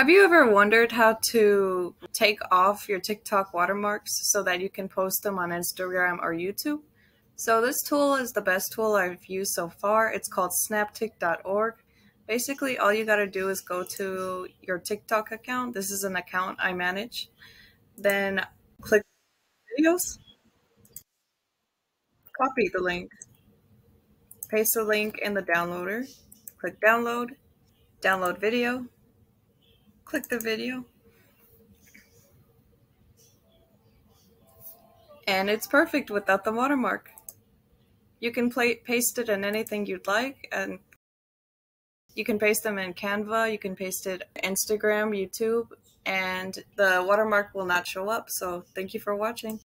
Have you ever wondered how to take off your TikTok watermarks so that you can post them on Instagram or YouTube? So this tool is the best tool I've used so far. It's called snaptik.org. Basically, all you got to do is go to your TikTok account. This is an account I manage. Then click videos. Copy the link. Paste the link in the downloader. Click download. Download video click the video. And it's perfect without the watermark. You can play, paste it in anything you'd like, and you can paste them in Canva, you can paste it Instagram, YouTube, and the watermark will not show up. So thank you for watching.